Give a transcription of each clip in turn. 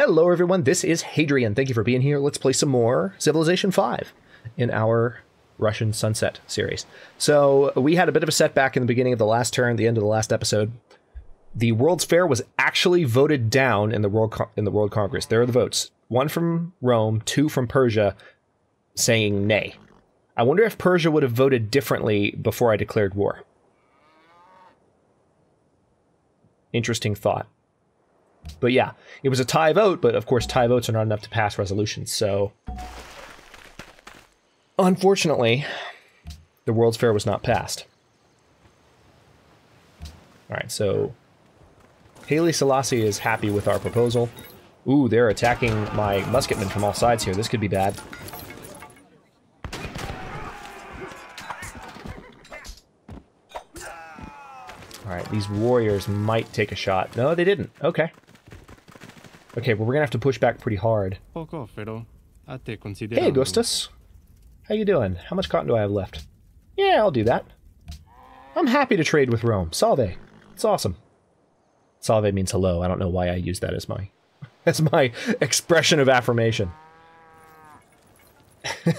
Hello, everyone. This is Hadrian. Thank you for being here. Let's play some more Civilization 5 in our Russian Sunset series. So, we had a bit of a setback in the beginning of the last turn, the end of the last episode. The World's Fair was actually voted down in the World Con- in the World Congress. There are the votes. One from Rome, two from Persia saying nay. I wonder if Persia would have voted differently before I declared war. Interesting thought. But yeah, it was a tie vote, but of course, tie votes are not enough to pass resolutions. So, unfortunately, the World's Fair was not passed. All right, so Haile Selassie is happy with our proposal. Ooh, they're attacking my musketmen from all sides here. This could be bad. Alright, these warriors might take a shot. No, they didn't. Okay. Okay, well, we're gonna have to push back pretty hard. Hey. Augustus. How you doing? How much cotton do I have left? Yeah, I'll do that. I'm happy to trade with Rome. Salve. It's awesome. Salve means hello. I don't know why I use that as my as my expression of affirmation.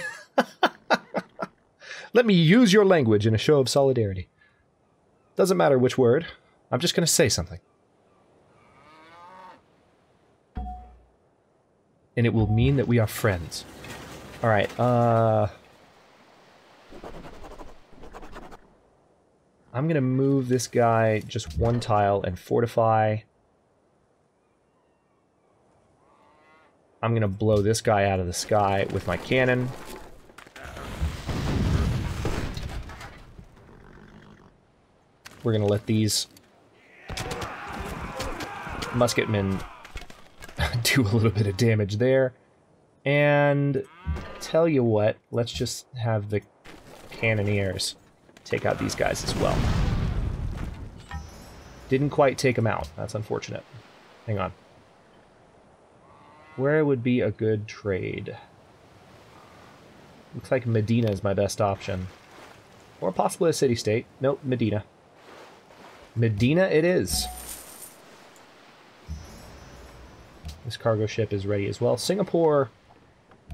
Let me use your language in a show of solidarity. Doesn't matter which word. I'm just going to say something. And it will mean that we are friends. All right. Uh I'm to move this guy just one tile and fortify. I'm to blow this guy out of the sky with my cannon. We're to let these musketmen do a little bit of damage there. And tell you what, let's just have the cannoneers take out these guys as well. Didn't quite take them out. That's unfortunate. Hang on. Where would be a good trade? Looks like Medina is my best option. Or possibly a city-state. Nope, Medina. Medina it is. This cargo ship is ready as well. Singapore...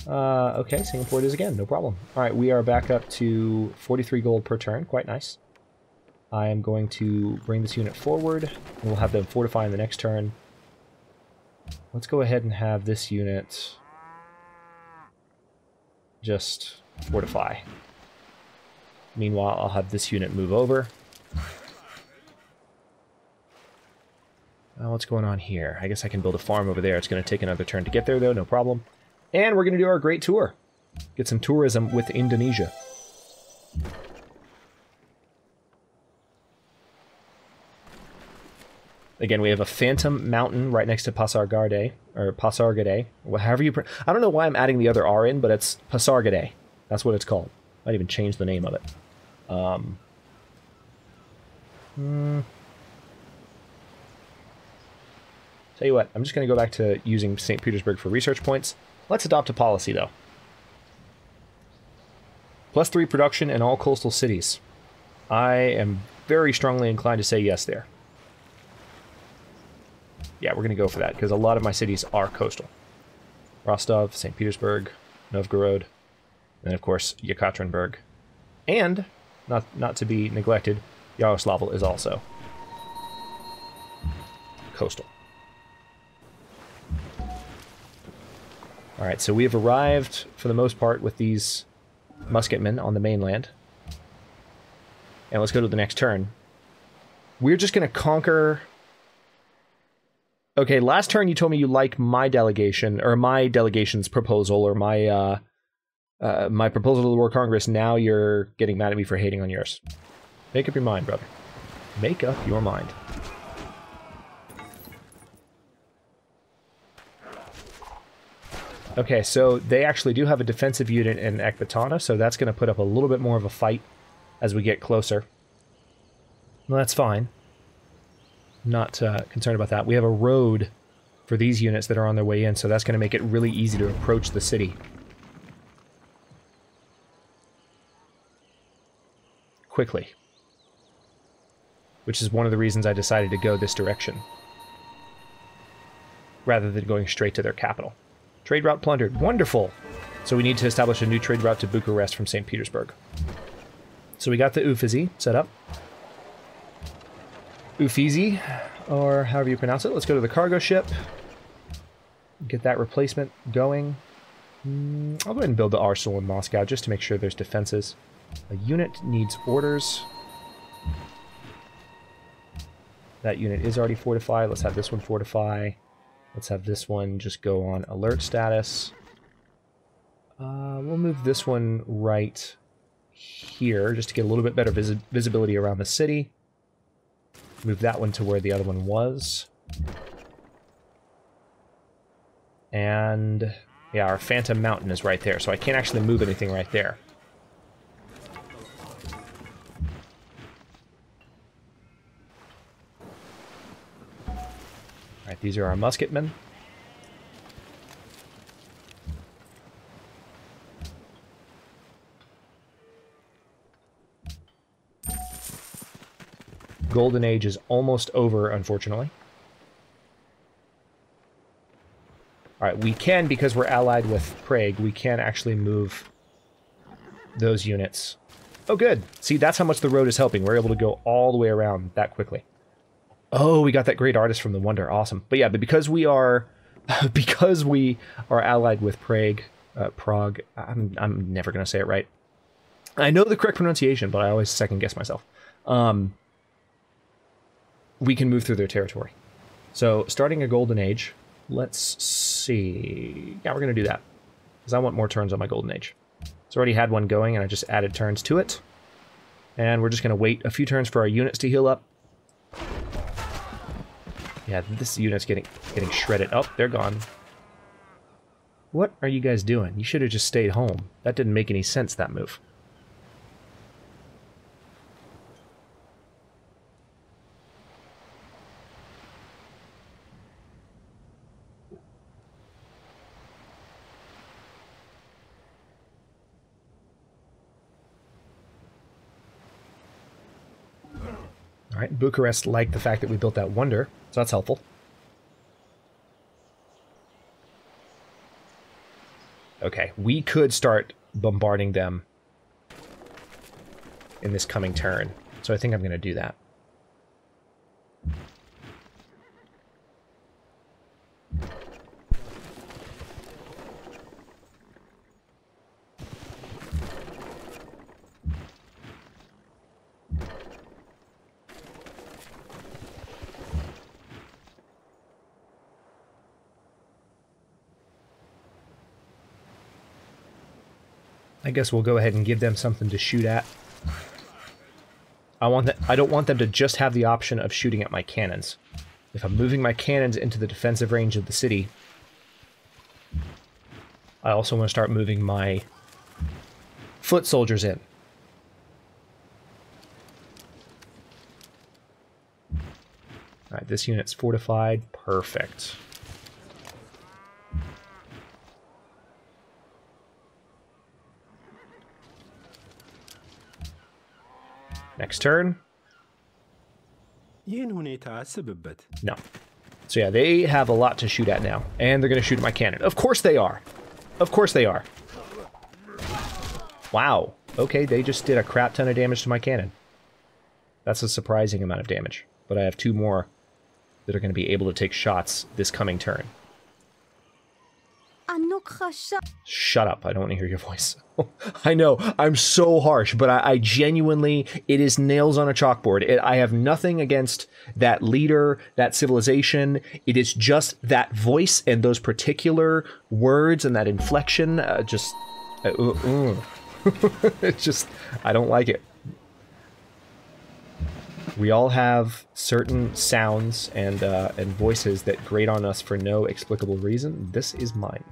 Uh, okay, Singapore it is again, no problem. Alright, we are back up to 43 gold per turn, quite nice. I am going to bring this unit forward, we'll have them fortify in the next turn. Let's go ahead and have this unit just fortify. Meanwhile, I'll have this unit move over. What's going on here? I guess I can build a farm over there. It's going to take another turn to get there, though, no problem. And we're going to do our great tour. Get some tourism with Indonesia. Again, we have a Phantom Mountain right next to Pasargade, or Pasargade, however you... I don't know why I'm adding the other R in, but it's Pasargade. That's what it's called. Might even change the name of it. Um, hmm. Tell you what, I'm just going to go back to using St. Petersburg for research points. Let's adopt a policy, though. Plus three production in all coastal cities. I am very strongly inclined to say yes there. Yeah, we're going to go for that, because a lot of my cities are coastal. Rostov, St. Petersburg, Novgorod, and of course, Yekaterinburg. And, not, not to be neglected, Yaroslavl is also coastal. Alright, so we have arrived, for the most part, with these musketmen on the mainland. And let's go to the next turn. We're just going to conquer... Okay, last turn you told me you like my delegation, or my delegation's proposal, or my, uh, uh, my proposal to the World Congress. Now you're getting mad at me for hating on yours. Make up your mind, brother. Make up your mind. Okay, so they actually do have a defensive unit in Ecbatana, so that's going to put up a little bit more of a fight as we get closer. Well, that's fine. Not uh, concerned about that. We have a road for these units that are on their way in, so that's going to make it really easy to approach the city. Quickly. Which is one of the reasons I decided to go this direction. rather than going straight to their capital. Trade route plundered. Wonderful. So we need to establish a new trade route to Bucharest from St. Petersburg. So we got the Uffizi set up. Uffizi, or however you pronounce it. Let's go to the cargo ship. Get that replacement going. Mm, I'll go ahead and build the arsenal in Moscow just to make sure there's defenses. A unit needs orders. That unit is already fortified. Let's have this one fortify. Let's have this one just go on alert status. Uh, we'll move this one right here just to get a little bit better visi visibility around the city. Move that one to where the other one was. And yeah, our Phantom Mountain is right there, so I can't actually move anything right there. These are our musketmen. Golden Age is almost over, unfortunately. Alright, we can, because we're allied with Prague, we can actually move those units. Oh, good. See, that's how much the road is helping. We're able to go all the way around that quickly. Oh, we got that great artist from the Wonder. Awesome. But yeah, but because we are, because we are allied with Prague, uh, Prague, I'm, I'm never going to say it right. I know the correct pronunciation, but I always second guess myself. Um, we can move through their territory. So starting a golden age, let's see. Yeah, we're going to do that because I want more turns on my golden age. It's already had one going and I just added turns to it. And we're just going to wait a few turns for our units to heal up. Yeah, this unit's getting getting shredded. Oh, they're gone. What are you guys doing? You should have just stayed home. That didn't make any sense, that move. Bucharest liked the fact that we built that wonder, so that's helpful. Okay, we could start bombarding them in this coming turn, so I think I'm going to do that. Guess we'll go ahead and give them something to shoot at. I want that. I don't want them to just have the option of shooting at my cannons. If I'm moving my cannons into the defensive range of the city, I also want to start moving my foot soldiers in. Alright, this unit's fortified. Perfect. Next turn. No. So yeah, they have a lot to shoot at now. And they're going to shoot at my cannon. Of course they are. Of course they are. Wow. Okay, they just did a crap ton of damage to my cannon. That's a surprising amount of damage. But I have two more that are going to be able to take shots this coming turn. Shut up. I don't want to hear your voice. I know. I'm so harsh, but I, I genuinely, it is nails on a chalkboard. It, I have nothing against that leader, that civilization. It is just that voice and those particular words and that inflection. Uh, just, uh, uh, it's just, I don't like it. We all have certain sounds and uh, and voices that grate on us for no explicable reason. This is mine.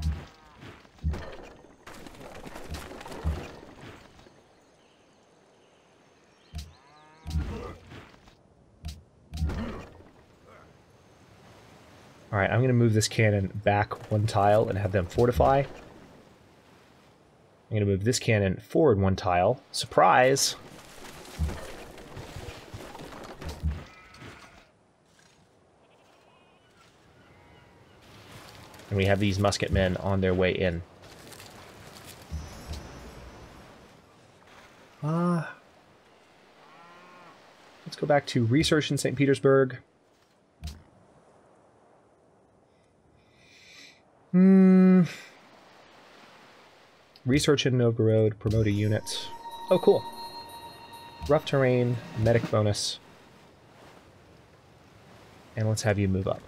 Alright, I'm going to move this cannon back one tile and have them fortify. I'm going to move this cannon forward one tile. Surprise! And we have these musketmen on their way in. Ah. Uh, let's go back to research in St. Petersburg. Hmm. Research in Novgorod, promote a unit. Oh, cool. Rough terrain, medic bonus. And let's have you move up.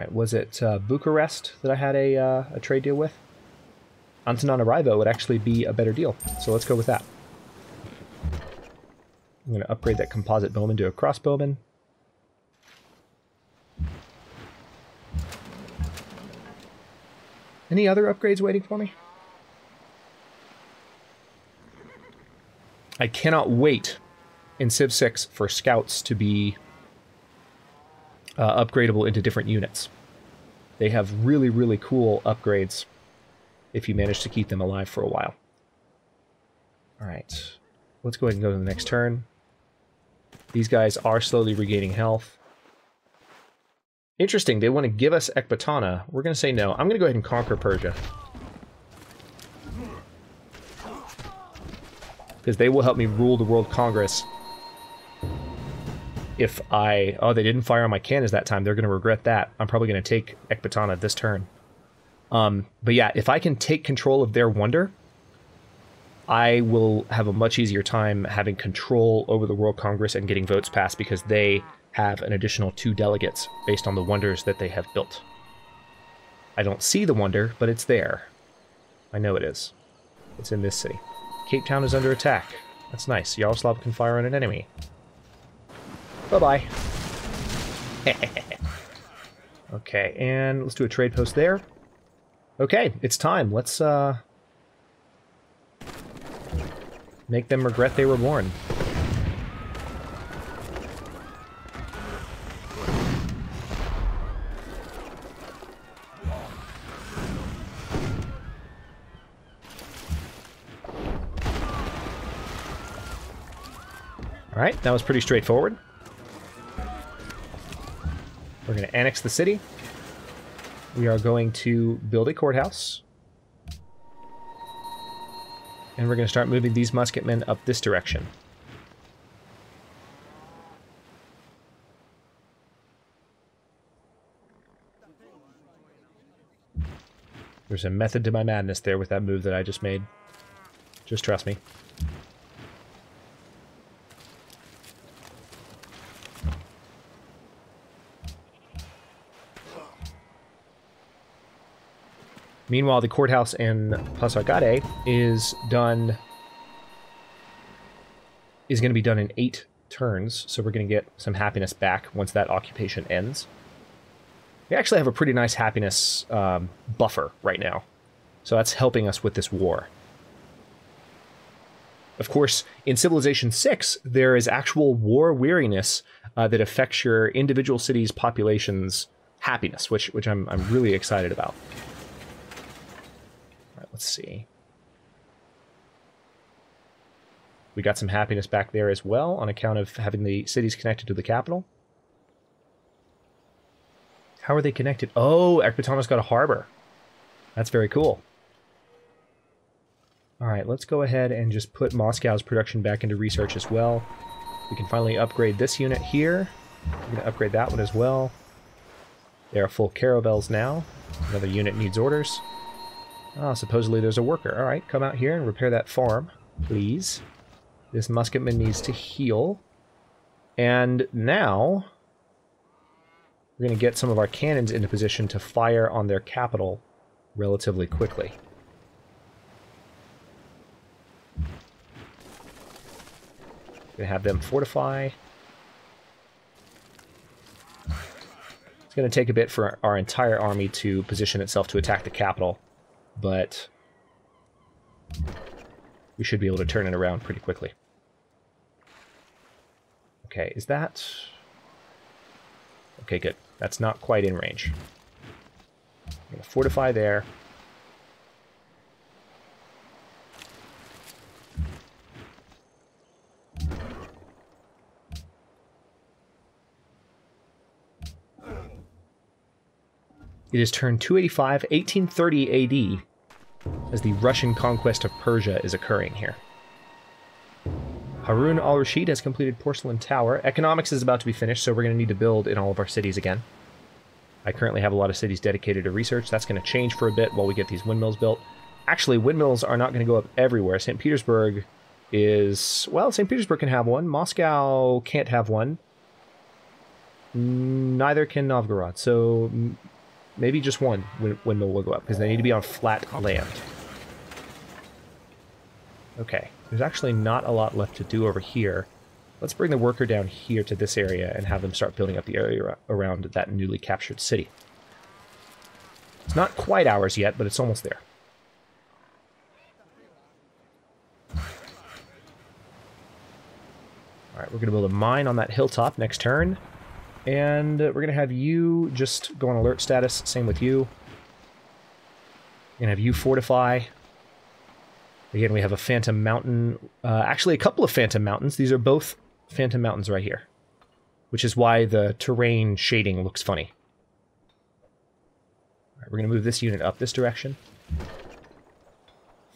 Right, was it uh, Bucharest that I had a, uh, a trade deal with? Antananarivo would actually be a better deal, so let's go with that. I'm going to upgrade that composite bowman to a crossbowman. Any other upgrades waiting for me? I cannot wait in Civ 6 for scouts to be uh, upgradable into different units. They have really, really cool upgrades if you manage to keep them alive for a while. Alright, let's go ahead and go to the next turn. These guys are slowly regaining health. Interesting, they want to give us Ecbatana. We're going to say no. I'm going to go ahead and conquer Persia. Because they will help me rule the World Congress. If I... Oh, they didn't fire on my cannons that time. They're going to regret that. I'm probably going to take Ecbatana this turn. Um, but yeah, if I can take control of their wonder, I will have a much easier time having control over the World Congress and getting votes passed because they have an additional two delegates based on the wonders that they have built. I don't see the wonder, but it's there. I know it is. It's in this city. Cape Town is under attack. That's nice. Yaroslav can fire on an enemy. Bye-bye. okay, and let's do a trade post there. Okay, it's time. Let's, uh, Make them regret they were born. Alright, that was pretty straightforward. We're going to annex the city. We are going to build a courthouse. And we're going to start moving these musketmen up this direction. There's a method to my madness there with that move that I just made. Just trust me. Meanwhile, the courthouse in Pasargadae is done is going to be done in eight turns, so we're going to get some happiness back once that occupation ends. We actually have a pretty nice happiness um, buffer right now, so that's helping us with this war. Of course, in Civilization 6, there is actual war weariness uh, that affects your individual city's population's happiness, which which I'm I'm really excited about. Let's see. We got some happiness back there as well on account of having the cities connected to the capital. How are they connected? Oh, Ecbatana's got a harbor. That's very cool. All right, let's go ahead and just put Moscow's production back into research as well. We can finally upgrade this unit here. We're going to upgrade that one as well. They are full caravels now. Another unit needs orders. Oh, supposedly there's a worker. All right, come out here and repair that farm, please. This musketman needs to heal. And now we're going to get some of our cannons into position to fire on their capital relatively quickly. Going to have them fortify. It's going to take a bit for our entire army to position itself to attack the capital but we should be able to turn it around pretty quickly. Okay, is that... Okay, good. That's not quite in range. I'm going to fortify there. It is turn 285, 1830 AD as the Russian conquest of Persia is occurring here. Harun al Rashid has completed Porcelain Tower. Economics is about to be finished, so we're going to need to build in all of our cities again. I currently have a lot of cities dedicated to research. That's going to change for a bit while we get these windmills built. Actually, windmills are not going to go up everywhere. St. Petersburg is. Well, St. Petersburg can have one. Moscow can't have one. Neither can Novgorod. So maybe just one windmill will go up because they need to be on flat land. Okay, there's actually not a lot left to do over here. Let's bring the worker down here to this area and have them start building up the area around that newly captured city. It's not quite ours yet, but it's almost there. Alright, we're going to build a mine on that hilltop next turn. And we're going to have you just go on alert status. Same with you. We're going to have you fortify. Again, we have a Phantom Mountain. Uh, actually, a couple of Phantom Mountains. These are both Phantom Mountains right here. Which is why the terrain shading looks funny. we're going to move this unit up this direction.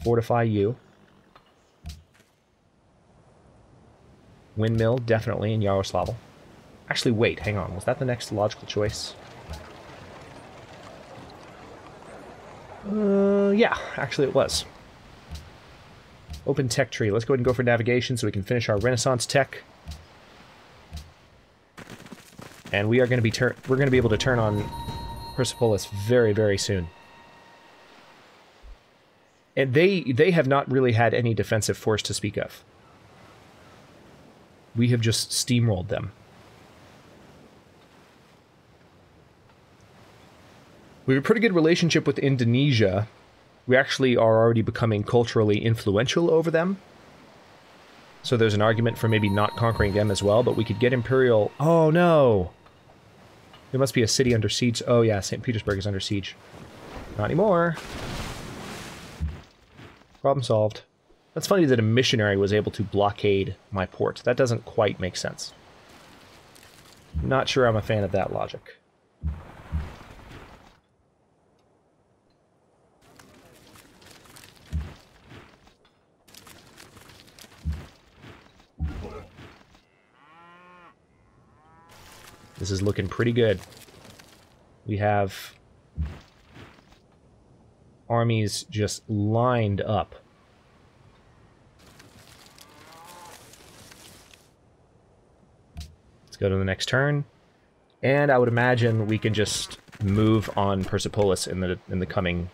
Fortify you. Windmill, definitely, in Yaroslavl. Actually, wait, hang on. Was that the next logical choice? Uh, yeah, actually it was. Open tech tree. Let's go ahead and go for navigation so we can finish our Renaissance tech. And we are going to be we're going to be able to turn on Persepolis very, very soon. And they they have not really had any defensive force to speak of. We have just steamrolled them. We have a pretty good relationship with Indonesia. We actually are already becoming culturally influential over them. So there's an argument for maybe not conquering them as well, but we could get Imperial... Oh, no! There must be a city under siege. Oh, yeah, St. Petersburg is under siege. Not anymore. Problem solved. That's funny that a missionary was able to blockade my port. That doesn't quite make sense. Not sure I'm a fan of that logic. This is looking pretty good. We have armies just lined up. Let's go to the next turn. And I would imagine we can just move on Persepolis in the in the coming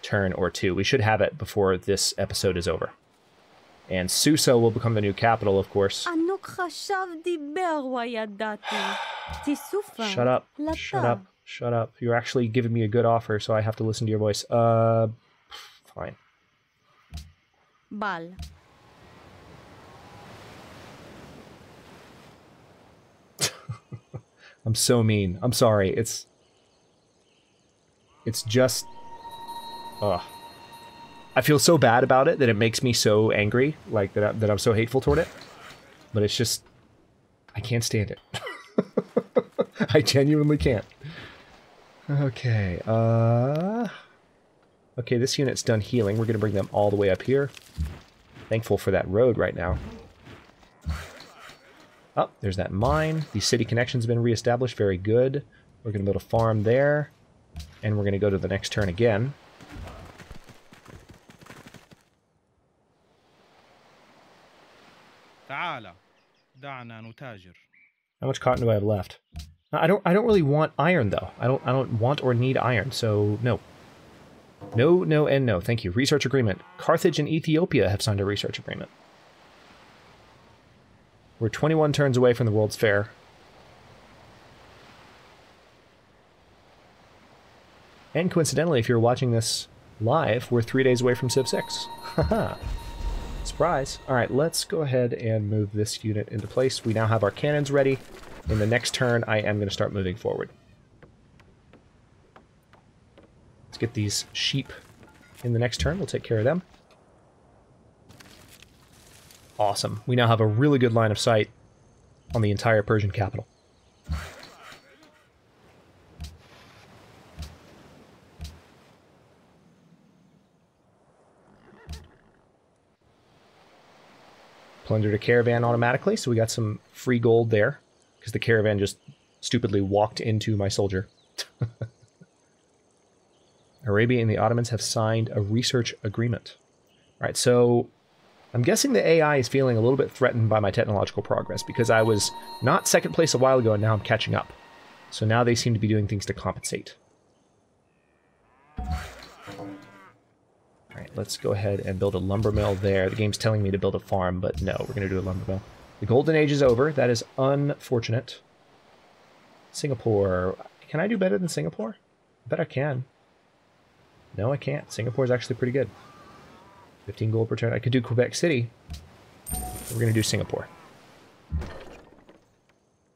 turn or two. We should have it before this episode is over. And Susa will become the new capital, of course. Shut up. Shut up. Shut up. You're actually giving me a good offer, so I have to listen to your voice. Uh, fine. Bal. I'm so mean. I'm sorry. It's it's just ugh. I feel so bad about it that it makes me so angry, like that, I, that I'm so hateful toward it. But it's just, I can't stand it. I genuinely can't. Okay, uh... Okay, this unit's done healing. We're going to bring them all the way up here. Thankful for that road right now. Oh, there's that mine. The city connection's been reestablished. Very good. We're going to build a farm there. And we're going to go to the next turn again. How much cotton do I have left? Uh, I don't I don't really want iron though. I don't I don't want or need iron, so no. No, no, and no. Thank you. Research agreement. Carthage and Ethiopia have signed a research agreement. We're 21 turns away from the World's Fair. And coincidentally, if you're watching this live, we're three days away from Civ 6. Haha. Surprise. Alright, let's go ahead and move this unit into place. We now have our cannons ready. In the next turn, I am going to start moving forward. Let's get these sheep in the next turn. We'll take care of them. Awesome. We now have a really good line of sight on the entire Persian capital. Plundered a caravan automatically, so we got some free gold there because the caravan just stupidly walked into my soldier. Arabia and the Ottomans have signed a research agreement. All right, so I'm guessing the AI is feeling a little bit threatened by my technological progress because I was not second place a while ago and now I'm catching up. So now they seem to be doing things to compensate. Let's go ahead and build a lumber mill there. The game's telling me to build a farm, but no, we're going to do a lumber mill. The golden age is over. That is unfortunate. Singapore. Can I do better than Singapore? I bet I can. No, I can't. Singapore is actually pretty good. 15 gold per turn. I could do Quebec City. We're going to do Singapore.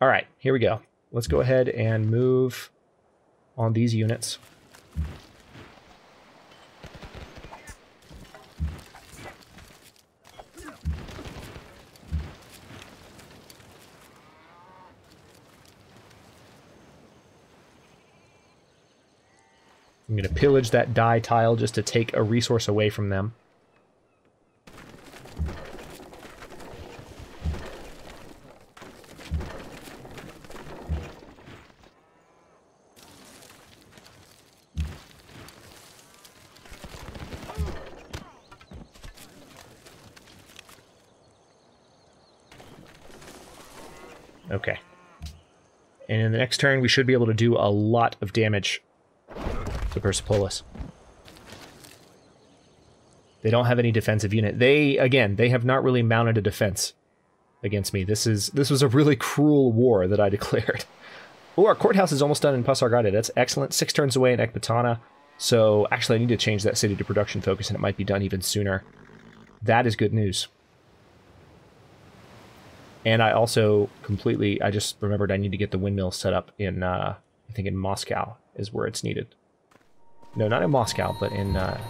All right, here we go. Let's go ahead and move on these units. I'm going to pillage that dye tile just to take a resource away from them. Okay. And in the next turn, we should be able to do a lot of damage to Persepolis. They don't have any defensive unit. They, again, they have not really mounted a defense against me. This is this was a really cruel war that I declared. Oh, our courthouse is almost done in Pasargadae. That's excellent. Six turns away in Ecbatana. So actually I need to change that city to production focus and it might be done even sooner. That is good news. And I also completely, I just remembered I need to get the windmill set up in, uh, I think in Moscow is where it's needed. No, not in Moscow, but in, uh,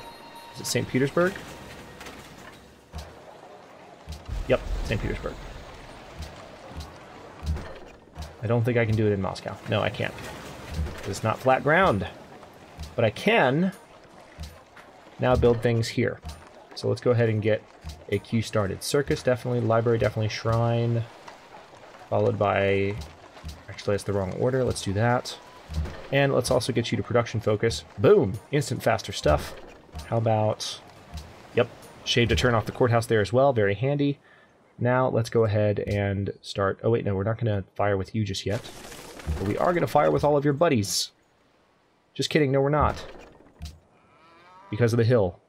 is it St. Petersburg? Yep, St. Petersburg. I don't think I can do it in Moscow. No, I can't. It's not flat ground. But I can now build things here. So let's go ahead and get a queue started. Circus, definitely. Library, definitely. Shrine, followed by... Actually, that's the wrong order. Let's do that. And let's also get you to production focus. Boom! Instant faster stuff. How about... Yep, shade to turn off the courthouse there as well. Very handy. Now, let's go ahead and start... Oh, wait, no, we're not going to fire with you just yet. But we are going to fire with all of your buddies. Just kidding, no, we're not. Because of the hill.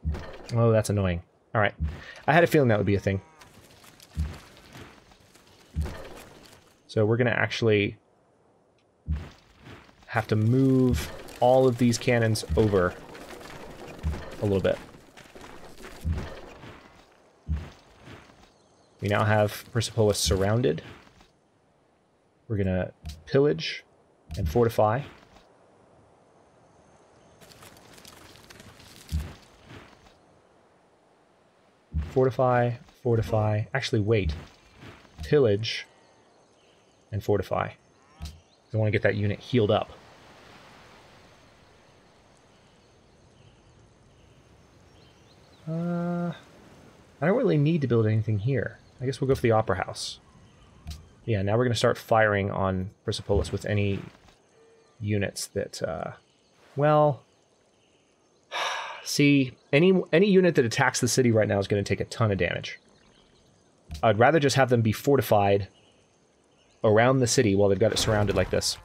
Oh, that's annoying. Alright. I had a feeling that would be a thing. So we're going to actually have to move all of these cannons over a little bit. We now have Persepolis surrounded. We're to pillage and fortify. Fortify, fortify. Actually, wait. Pillage and fortify. Want to get that unit healed up. Uh, I don't really need to build anything here. I guess we'll go for the Opera House. Yeah, now we're going to start firing on Persepolis with any units that, uh, well, see, any any unit that attacks the city right now is going to take a ton of damage. I'd rather just have them be fortified around the city while they've got it surrounded like this.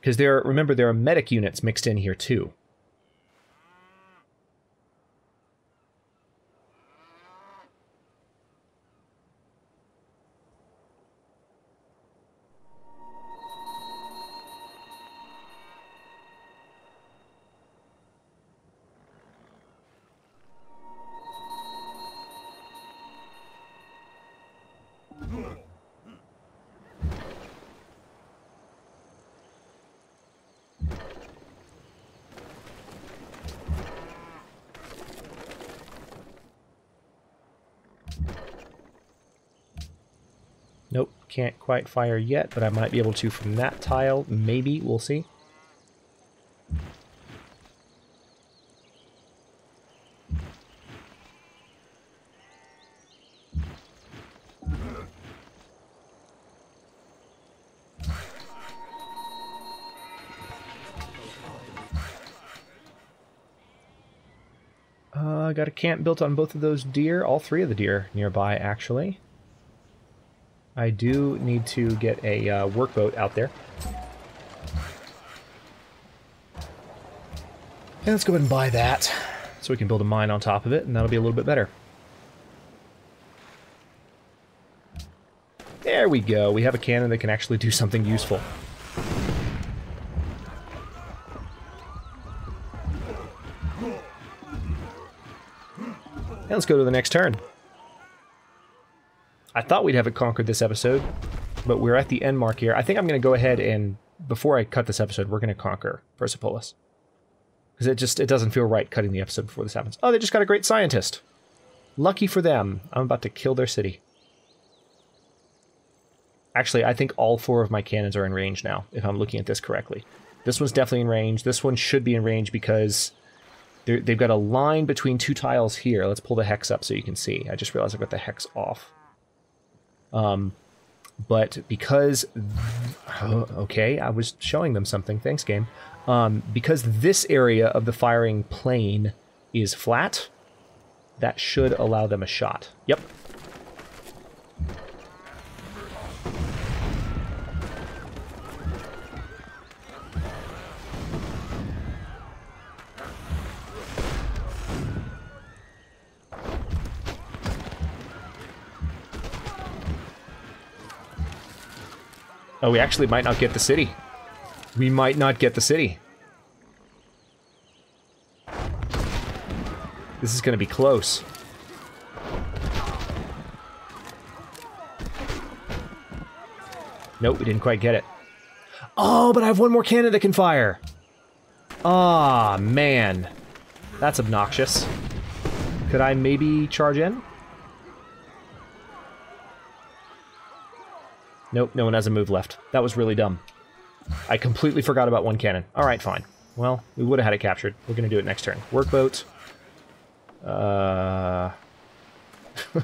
Because there, remember, there are medic units mixed in here too. Can't quite fire yet, but I might be able to from that tile. Maybe, we'll see. Uh, got a camp built on both of those deer, all three of the deer nearby, actually. I do need to get a uh, workboat out there. And let's go ahead and buy that, so we can build a mine on top of it, and that'll be a little bit better. There we go. We have a cannon that can actually do something useful. And let's go to the next turn. I thought we'd have it conquered this episode, but we're at the end mark here. I think I'm going to go ahead and, before I cut this episode, we're going to conquer Persepolis. Because it just, it doesn't feel right cutting the episode before this happens. Oh, they just got a great scientist. Lucky for them. I'm about to kill their city. Actually, I think all four of my cannons are in range now, if I'm looking at this correctly. This one's definitely in range. This one should be in range because they've got a line between two tiles here. Let's pull the hex up so you can see. I just realized I've got the hex off. Um, but because... Okay, I was showing them something. Thanks, game. Um, because this area of the firing plane is flat, that should allow them a shot. Yep, Oh, we actually might not get the city. We might not get the city. This is going to be close. Nope, we didn't quite get it. Oh, but I have one more cannon that can fire. Ah, oh, man. That's obnoxious. Could I maybe charge in? Nope, no one has a move left. That was really dumb. I completely forgot about one cannon. Alright, fine. Well, we would have had it captured. We're going to do it next turn. Workboat. Uh...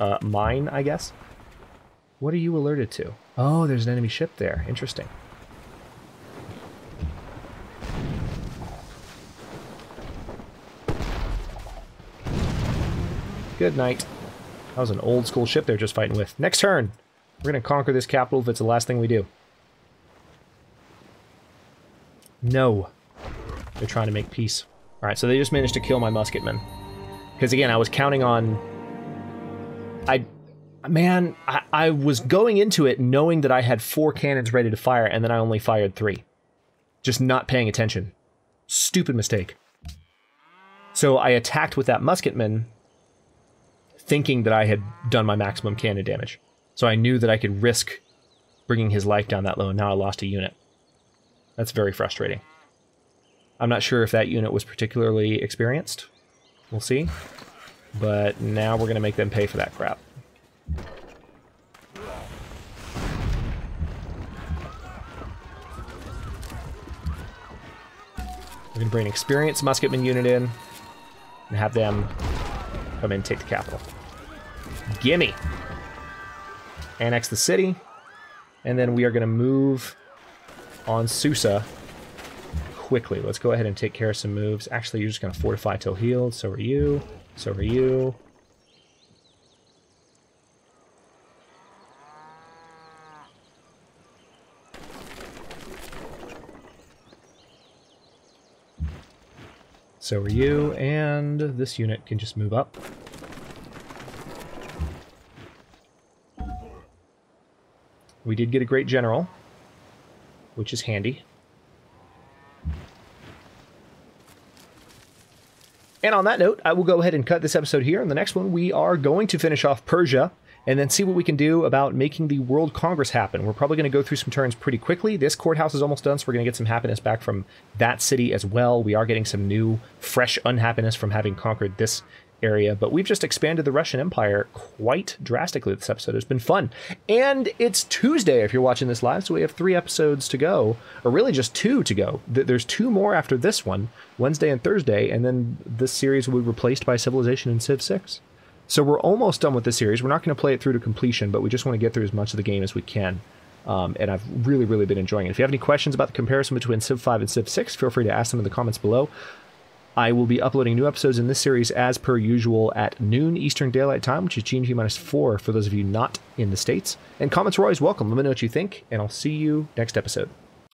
uh, mine, I guess? What are you alerted to? Oh, there's an enemy ship there. Interesting. Good night. That was an old school ship they're just fighting with. Next turn! We're going to conquer this capital if it's the last thing we do. No. They're trying to make peace. Alright, so they just managed to kill my musketmen. Because again, I was counting on... I... Man, I, I was going into it knowing that I had four cannons ready to fire, and then I only fired three. Just not paying attention. Stupid mistake. So I attacked with that musketman, thinking that I had done my maximum cannon damage. So I knew that I could risk bringing his life down that low, and now I lost a unit. That's very frustrating. I'm not sure if that unit was particularly experienced. We'll see. But now we're going to make them pay for that crap. We're going to bring an experienced musketman unit in and have them come in and take the capital. Gimme! Annex the city, and then we are going to move on Susa quickly. Let's go ahead and take care of some moves. Actually, you're just going to fortify till healed. So are you. So are you. So are you, and this unit can just move up. We did get a great general, which is handy. And on that note, I will go ahead and cut this episode here. In the next one, we are going to finish off Persia and then see what we can do about making the World Congress happen. We're probably going to go through some turns pretty quickly. This courthouse is almost done, so we're going to get some happiness back from that city as well. We are getting some new, fresh unhappiness from having conquered this area, but we've just expanded the Russian Empire quite drastically this episode. It's been fun. And it's Tuesday if you're watching this live, so we have three episodes to go, or really just two to go. There's two more after this one, Wednesday and Thursday, and then this series will be replaced by Civilization and Civ 6. So we're almost done with this series. We're not going to play it through to completion, but we just want to get through as much of the game as we can. Um, and I've really, really been enjoying it. If you have any questions about the comparison between Civ 5 and Civ 6, feel free to ask them in the comments below. I will be uploading new episodes in this series as per usual at noon Eastern Daylight Time, which is GMT minus four for those of you not in the States. And comments are always welcome. Let me know what you think, and I'll see you next episode.